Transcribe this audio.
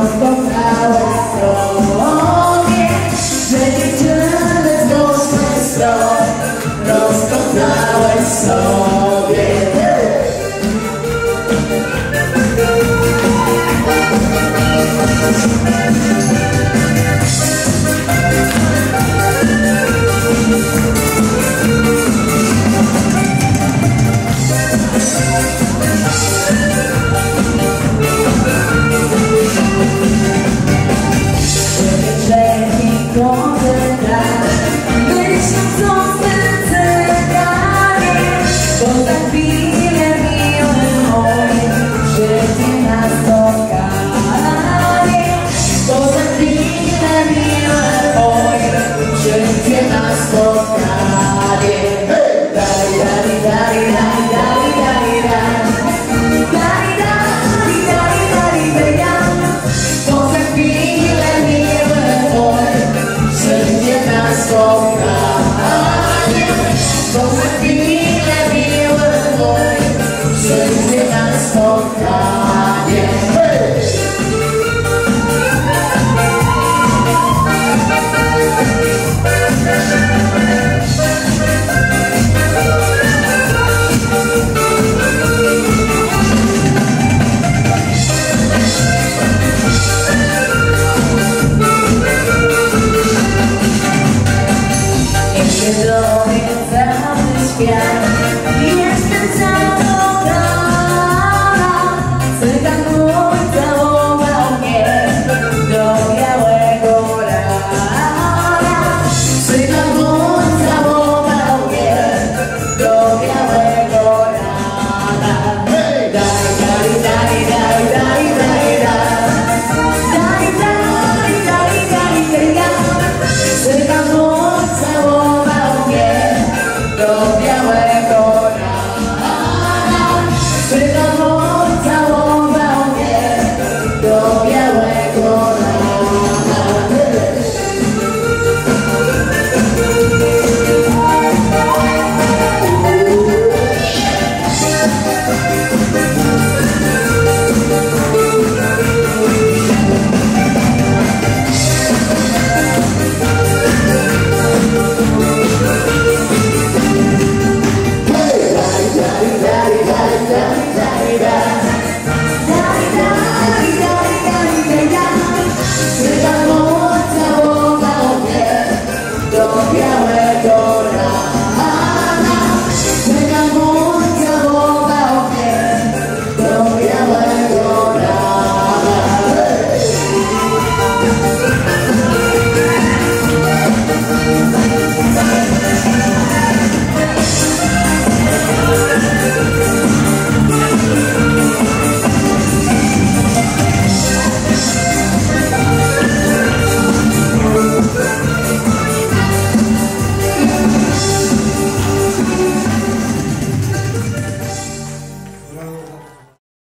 czerwone No hay.